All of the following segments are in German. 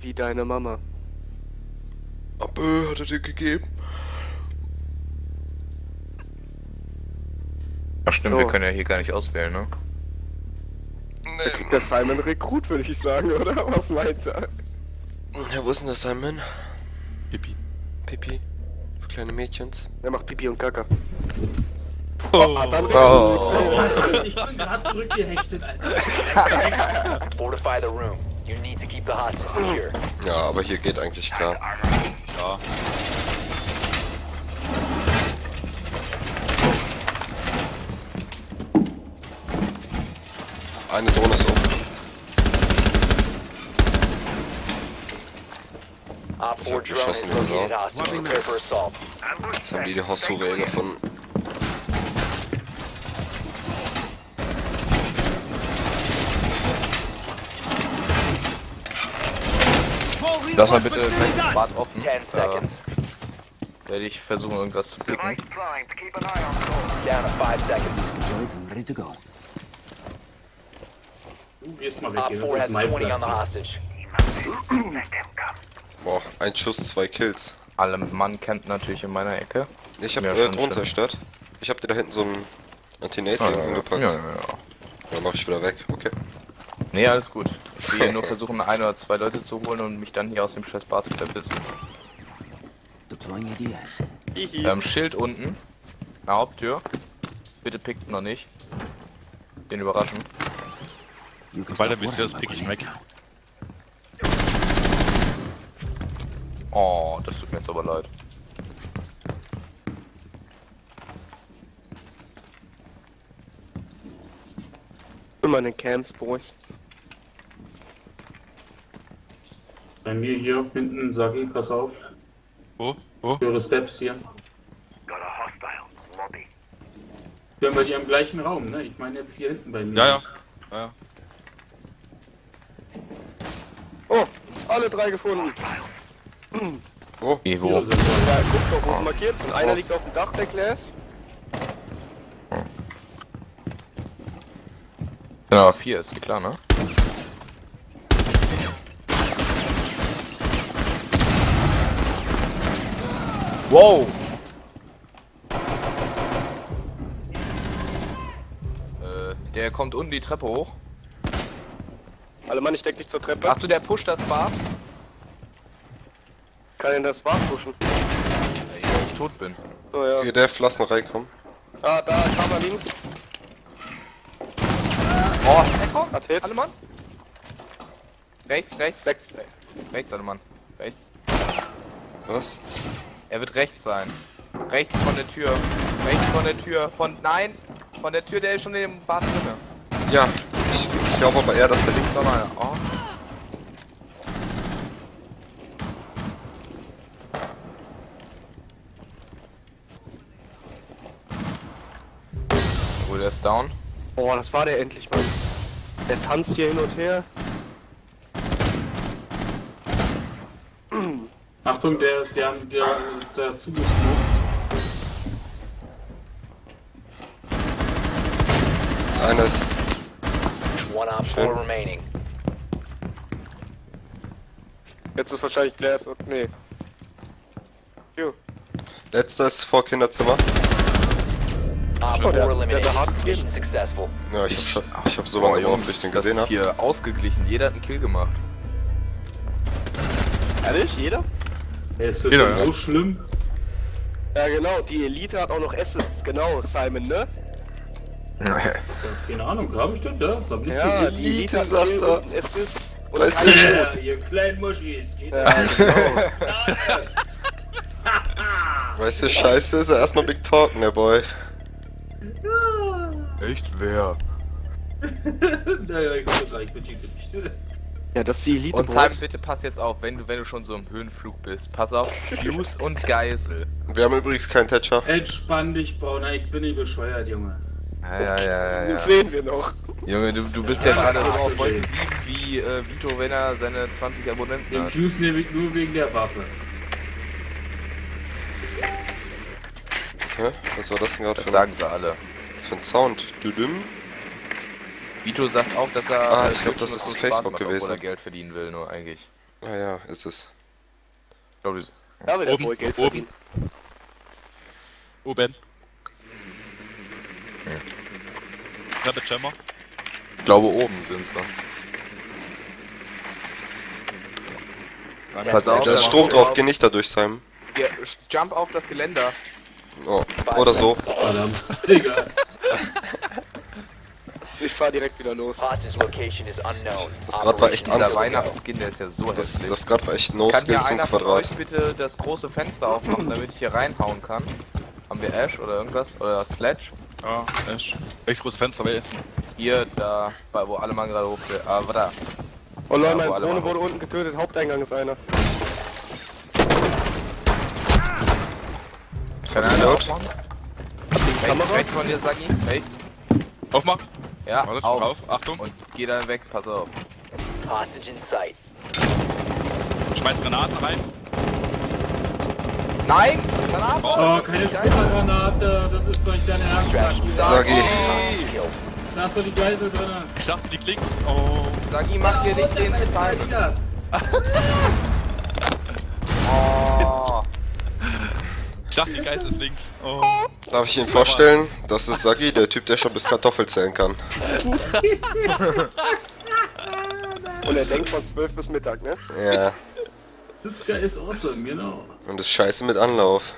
Wie deine Mama. Aber äh, hat er dir gegeben? Ach stimmt, Oh. wir können ja hier gar nicht auswählen, ne? Da Nee. kriegt der Simon Rekrut, würde ich sagen, oder? Was meint er? Ja, wo ist denn der Simon? Pipi. Pipi. Für kleine Mädchens. Er macht Pipi und Kaka. Oh. Ah, Oh. Rekrut. Ich bin gerade zurückgehechtet, Alter. Fortify the room. You need to keep the hostage secure. Ja, aber hier geht eigentlich klar. Ja. Eine Drohne ist oben. 4 hab geschossen. Prepare for assault. Jetzt haben die die Haushure gefunden. Lass mal bitte gleich das Bad offen. 10 Da seconds. werde ich versuchen, irgendwas zu picken. Down to 5 seconds. Du gehst mal Op weg, das 4 ist has mein 20 on Platz. the hostage. Boah, ein Schuss, zwei Kills. Alle Mann kennt natürlich in meiner Ecke. Ich hab Ja, äh, schon Drohnen zerstört. Ich hab dir da hinten so ein Antinate Ah, ja, ja, angepackt. ja, ja. Dann mach ich wieder weg. Okay. Nee, alles gut. Ich will hier nur versuchen, ein oder zwei Leute zu holen und mich dann hier aus dem scheiß Bad zu verpissen. Deploying ADS. Hihi. Ähm, Schild unten. Na, Haupttür. Bitte pickt noch nicht. Den überraschen. Weiter start bist du, das pick ich weg. Oh, das tut mir jetzt aber leid. Bin mal in den Camps, Boys. Bei mir hier hinten, Sagi, pass auf. Wo? Wo? Höre Steps hier. Wir haben bei dir im gleichen Raum, ne? Ich meine jetzt hier hinten bei mir. Ja, ja. ja, ja. Oh, alle drei gefunden. Oh, Wie, Hier wo? sind wir. Ja, guck doch, wo sie markiert sind. Einer liegt auf dem Dach, der Glass. Ja, vier ist klar, ne? Wow! Äh, der kommt unten die Treppe hoch. Alle Mann, ich deck dich zur Treppe. Ach du, der pusht das Bar? Kann in das Bar pushen. Weil ich tot bin. So, ja. hier der lass noch reinkommen. Ah, da, Kamera links. Oh, Echo? Hat Hit. Alle Mann? Rechts, rechts. Sek Rechts, alle Mann. Rechts. Was? Er wird rechts sein. Rechts von der Tür. Rechts von der Tür. Von. Nein! Von der Tür, der ist schon in dem Bad drinne. Ja, ich, ich glaube aber eher, dass der links ist. Oh. Wo der ist down. Boah, das war der endlich mal. Der tanzt hier hin und her. Achtung, der, der, der, der. Einer ist. One Op 4 Schön. remaining. Jetzt ist wahrscheinlich Glass und. Nee. Jo. Letzter ist vor Kinderzimmer. Oh, 4 der- der hat hart gegeben. Ja, ich hab, ich hab so lange gebraucht, bis ich den das gesehen ist hab. hier ausgeglichen. Jeder hat einen Kill gemacht. Ehrlich? Jeder? Ist das denn ja. so schlimm? Ja, genau. Die Elite hat auch noch Assists. Genau, Simon, ne? Keine Ahnung, hab ich das, ja? Hab ich Ja, das? die Elite, Elite sagt er. und Assist. Und Weißt keine du- Schuld. Ja, ihr kleinen Muschis, geht Ja, genau. Weißt du, scheiße ist er erstmal Big Talken, der Boy. Echt? Wer? Naja, ich muss gleich mit dir nicht. Ja, das ist die Elite, Und Simon, bitte pass jetzt auf, wenn du, wenn du schon so im Höhenflug bist. Pass auf, Fuse und Geisel. Wir haben übrigens keinen Thatcher. Entspann dich, Brauner, ich bin nicht bescheuert, Junge. Ja, ja, ja, ja. Das sehen wir noch. Junge, du, du bist ja gerade so auf. Wolke 7 wie äh, Vito, wenn er seine 20 Abonnenten Den hat. Fuse nehme ich nur wegen der Waffe. Hä? Was war das denn gerade Das für, sagen sie alle. für ein Sound? Düdüm? Vito sagt auch, dass er. Ah, ich glaub, das ist Spaß Facebook macht, gewesen. Obwohl er Geld verdienen will, nur eigentlich. Ah ja, ist es. Ich glaube, Ja, wieder Oben, wohl Geld oben. verdienen. Oben. Treppe Jammer. ich glaube oben sind sie. Pass Ja, auf, da ist Strom drauf, geh nicht da durch, Simon. Hier, jump auf das Geländer. Oh. Oder so. Verdammt. Egal. Ich fahr direkt wieder los. Das Grad war echt Dieser. Weihnachtsskin, der ist ja so Das, hässlich. das gerade war echt kann No-Skill hier zum einer von Quadrat. euch bitte das große Fenster aufmachen, damit ich hier reinhauen kann? Haben wir Ash oder irgendwas? Oder Sledge? Ja, Ash. Welches große Fenster war jetzt? Hier, da, bei, wo alle Mann gerade hoch. Ah, warte. Oh Leute, Ja, mein wo alle Drohne wurde unten getötet. Haupteingang ist einer. Kann einer Reload. aufmachen? Rechts, Kameras? rechts von dir, Sagi. Rechts. Aufmachen. Ja, Warte, auf. auf. Achtung. Und geh dann weg, pass auf. Hostage in sight. Schmeiß Granaten rein. Nein! Granate! Oh, keine Splittergranate. Das ist doch nicht deine Ernst. Sagi. Kill. Da ist doch die Geisel drin. Ich dachte, die links. Oh. Sagi, mach dir nicht den Zeit. wieder. Oh. Ich dachte, die Geist ist links. Oh. Darf ich Ihnen vorstellen? Das ist Sagi, der Typ, der schon bis Kartoffel zählen kann. Und er denkt von 12 bis Mittag, ne? Ja. Das Guy ist awesome, genau. Und das Scheiße mit Anlauf.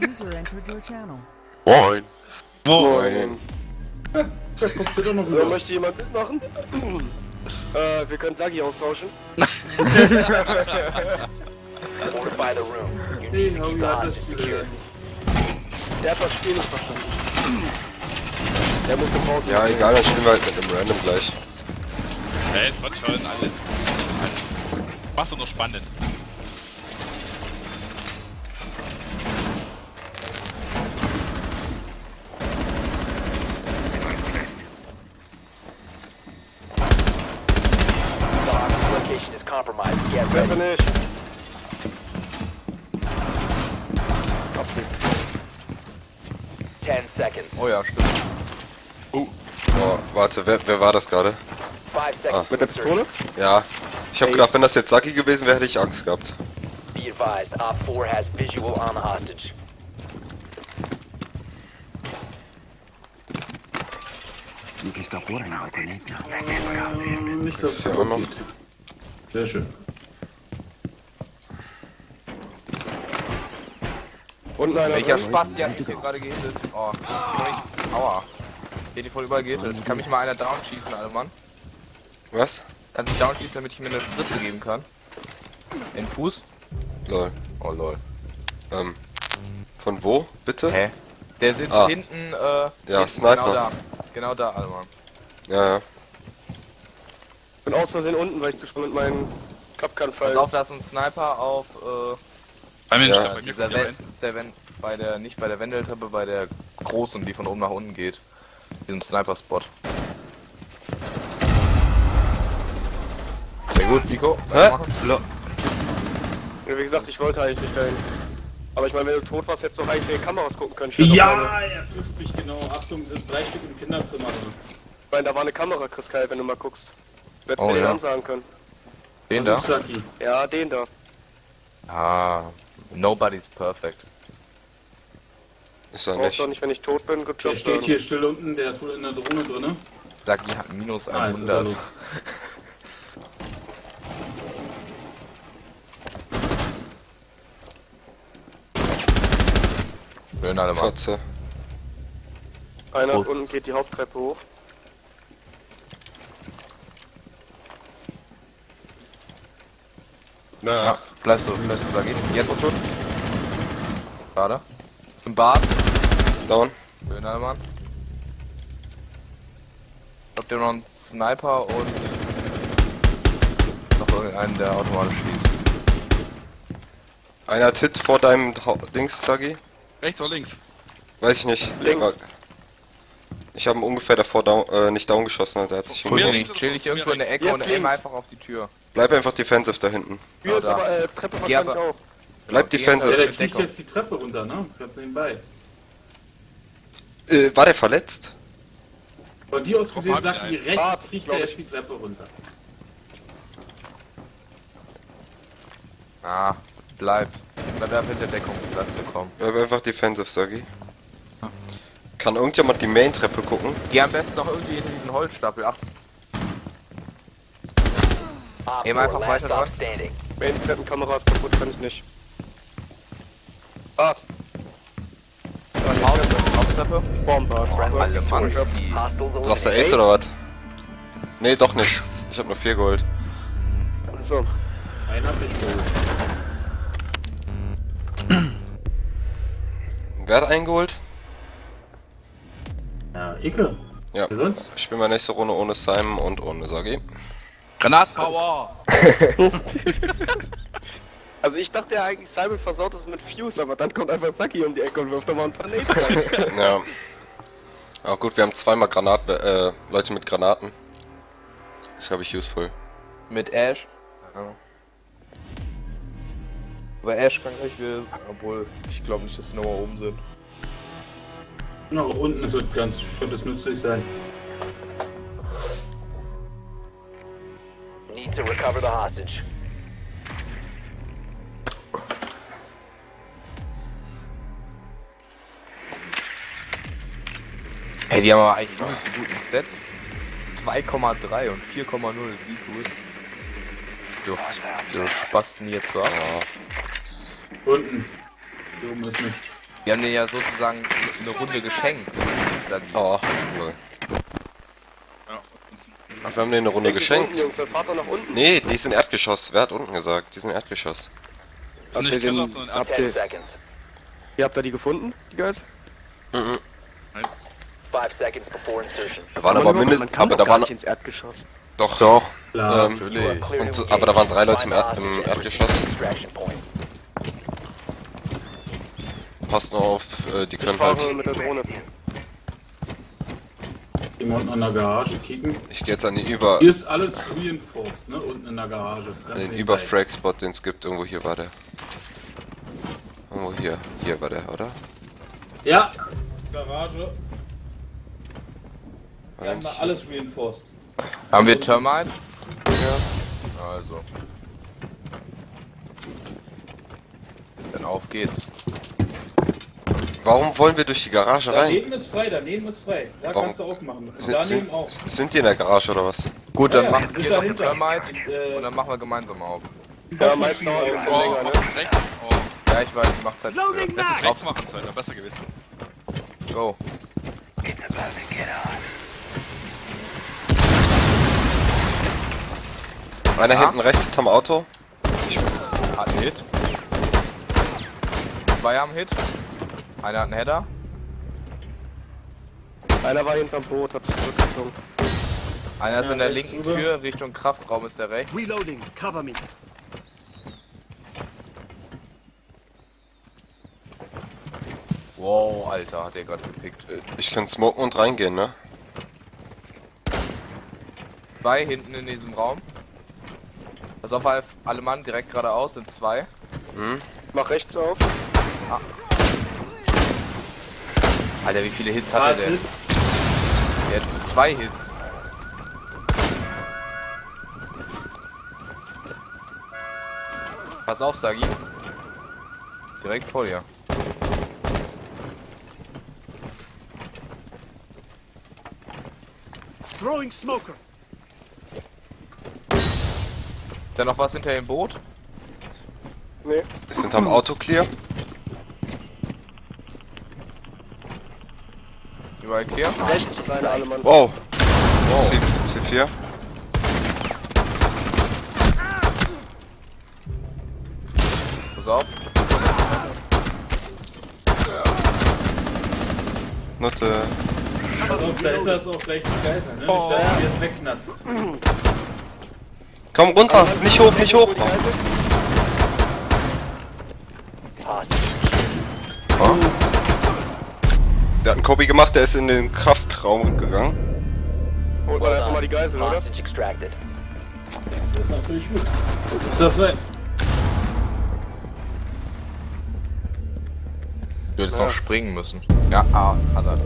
User entered your channel. Moin. Moin. Da kommst du doch noch rüber. möchte jemand mitmachen? Äh, wir können Sagi austauschen. Fortify the room. You Nee, need to keep the hostage. Der hat das Spiel nicht verstanden. Der muss im Haus Ja, egal, dann spielen wir halt mit dem Random gleich. Hey, schon alles. alles. Mach's doch noch spannend. The hostage location is ich? Hab sie. 10 seconds. Oh ja, stimmt. Oh, warte, wer, wer war das gerade? 5 seconds. Mit der Pistole? Ja. Ich hab gedacht, wenn das jetzt Sagi gewesen wäre, hätte ich Angst gehabt. Be advised, Op 4 has visual on the hostage. You can stop worrying about grenades now. Nicht. Sehr schön. Unten einer Welcher. Spaß, die hat mich hier gerade gehittet. Oh, ich- aua. Hat die voll überall gehittet. Kann mich mal einer down schießen, alle Mann? Was? Kannst du down schießen, damit ich mir eine Spritze geben kann? In den Fuß? Lol. Oh lol. Ähm. Von wo, bitte? Hä? Der sitzt Ah. hinten, äh. hinten, Sniper. Genau da. Genau da, alle Mann. Ja, ja. bin aus Versehen unten, weil ich zu schon mit meinem Klappkan Pass fallen. auf, da ist ein Sniper auf, äh. Bei mir Ja. nicht, bei mir jemand. der Wen bei der, nicht bei der Wendeltreppe, bei der großen, die von oben nach unten geht. Diesem Sniper-Spot. Sehr gut, Nico. Hä? Ja, Wie gesagt, ich wollte eigentlich nicht dahin. Aber ich meine, wenn du tot warst, hättest du doch eigentlich in die Kameras gucken können. Keine. Ja, er trifft mich genau. Achtung, sind drei Stück im Kinderzimmer drin. Ich meine, da war eine Kamera, Chris Kyle, wenn du mal guckst. Du hättest Oh, mir den ja. ansagen können. Den da? Also. Ja, den da. Ah, nobody's perfect. ist er Brauchst du auch nicht. nicht, wenn ich tot bin. Good Der job, steht dann. hier still unten, der ist wohl in der Drohne drin. Ne? Sagi hat minus Ah, jetzt ist er 100. los. Schön, alle Mann. Fotze. Einer ist Oh. unten, geht die Haupttreppe hoch. Ja, bleibst du, bleibst du, Sagi. Jetzt schon. Schade. Ein Bad. Down. Schön, alle Mann. Ich hab dir noch einen Sniper und noch irgendeinen, der automatisch schießt. Einer hat Hit vor deinem Dings, Sagi? Rechts oder links? Weiß ich nicht. Links. Ich habe ihn ungefähr davor down, äh, nicht down geschossen, der hat sich Mir Chill dich irgendwo in der Ecke Jetzt und aim einfach auf die Tür. Bleib einfach defensive da hinten. Hier Ah, ist da. aber äh, Treppe Ja, wahrscheinlich aber- auch. Bleib Geh defensive. Ja, der fliegt jetzt die Treppe runter, ne? Ganz nebenbei. Äh, war der verletzt? Von dir aus gesehen sagt die rechts, Bart, kriegt er ich. jetzt die Treppe runter. Ah, bleib. Bleib da hinter Deckung, Platz zu kommen. Bleib einfach defensive, Sagi. Kann irgendjemand die Main-Treppe gucken? Geh am besten noch irgendwie in diesen Holzstapel ab. Eben 4, einfach weiter dran. Main Treppenkamera ist kaputt, kann ich nicht. Bart. Haustreppe. Bombard. Alle. Hostiles Sagst du. Ace oder was? Nee, doch nicht. Ich hab nur 4 Gold. So. Einer hat mich geholt. Wer hat eingeholt? Ja, Icke. Ja. Ich spiele meine nächste Runde ohne Simon und ohne Sagi. Granatpower! Also ich dachte ja eigentlich, Simon versaut es mit Fuse, aber dann kommt einfach Saki um die Ecke und wirft da mal ein paar Nades rein. Ja. Aber gut, wir haben zweimal Granat, äh, Leute mit Granaten. Ist glaube ich useful. Mit Ash. Ja. Aber Ash kann gleich wieder, obwohl ich glaube nicht, dass sie nochmal oben sind. Na, auch unten ist es ganz, könnte es nützlich sein. Need to recover the hostage. Ey, die haben aber eigentlich übelst die guten Stats. 2,3 und 4,0, sieht gut. Du, du Spasten jetzt so ab. Unten. Hier oben ist nicht. Wir haben dir ja sozusagen eine Runde geschenkt. Oh, cool. Ach, wir haben denen eine Runde unten, geschenkt. Jungs, dann fahrt doch nach unten. Nee, die sind Erdgeschoss. Wer hat unten gesagt? Die sind Erdgeschoss. Sind nicht Habt ihr den- habt Erd- 10 ihr- seconds. Ihr habt da die gefunden, die Guys? Mhm. 5 seconds before insertion. Da waren aber mindestens, aber doch da gar waren nicht ins Erdgeschoss. doch. Doch, Klar. Ähm, natürlich. Und aber da waren drei Leute im, Erd im Erdgeschoss. Passt nur auf, äh, die Ich können halt. Unten an der Garage kicken. Ich gehe jetzt an den Über, Hier ist alles reinforced, ne? Unten in der Garage. Ganz an den. Über-Frag-Spot, den es gibt. Irgendwo hier war der. Irgendwo hier. Hier war der, oder? Ja, Garage. Wir haben da alles reinforced. Haben wir Termite? Ja. Also. Dann auf geht's. Warum wollen wir durch die Garage rein? Daneben ist frei, daneben ist frei. Da Warum? kannst du aufmachen. Sind, daneben sind, auch. sind die in der Garage oder was? Gut, Ja, dann ja, machen die wir noch einen dahinter. Termite Äh, und dann machen wir gemeinsam auf. Ja, meins dauert ein bisschen Oh, länger, ne? rechts. Oh, Ja, ich weiß, macht halt. hätte Äh, rechts machen sollen, wäre besser gewesen. go. Einer Ja. hinten rechts hinterm Auto. Hat einen Hit. Zwei haben Hit. Einer hat einen Header. Einer war hinterm Boot, hat sich zurückgezogen. Einer ist Ja, in der linken rüber. Tür, Richtung Kraftraum ist der rechts. Reloading. Cover me. Wow, Alter, hat der gerade gepickt. Ich kann smoken und reingehen, ne? Zwei hinten in diesem Raum. Pass auf, alle Mann direkt geradeaus sind zwei. Hm? Mach rechts auf. Alter, wie viele Hits hat er denn? Er hat zwei Hits. Pass auf, Sagi. Direkt vor dir. Throwing smoker. Ist da noch was hinter dem Boot? Nee. Ist hinterm Auto clear? Überall clear? Rechts ist einer, alle Mann. Wow. C, C4. Pass auf. Nutte. Sonst dahinter ist auch gleich die Geiser, ne? Nicht, dass du jetzt wegknatzt. Komm runter! Nicht hoch, nicht hoch! Hostage. Der hat einen Kobi gemacht, der ist in den Kraftraum gegangen. Holt man einfach mal die Geisel, oder? Das ist natürlich gut. So muss das sein. Du hättest noch springen müssen. Ja, ah, hat er.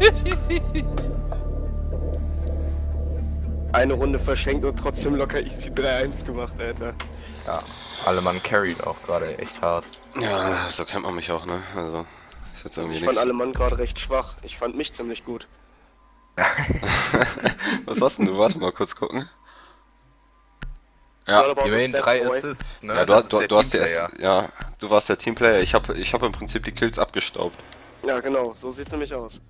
Eine Runde verschenkt und trotzdem locker easy 3-1 gemacht, Alter. Ja, alle Mann carried auch gerade echt hart. Ja, so kennt man mich auch, ne? Also, ist jetzt irgendwie Ich fand alle Mann gerade recht schwach. Ich fand mich ziemlich gut. Was hast denn du? Warte mal kurz gucken. Ja, Immerhin drei. Assists, ne? ja du, Das hast- ist du, du hast die ja, du warst der Teamplayer. Ich habe ich hab im Prinzip die Kills abgestaubt. Ja, genau, so sieht's nämlich aus.